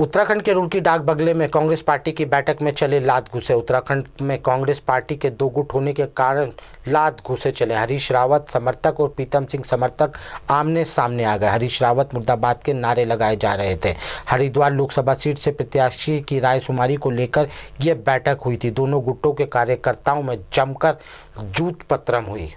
उत्तराखंड के रुड़की डाक बगले में कांग्रेस पार्टी की बैठक में चले लात घुसे। उत्तराखंड में कांग्रेस पार्टी के दो गुट होने के कारण लात घुसे चले। हरीश रावत समर्थक और प्रीतम सिंह समर्थक आमने सामने आ गए। हरीश रावत मुर्दाबाद के नारे लगाए जा रहे थे। हरिद्वार लोकसभा सीट से प्रत्याशी की रायशुमारी को लेकर यह बैठक हुई थी। दोनों गुटों के कार्यकर्ताओं में जमकर जूत पत्रम हुई।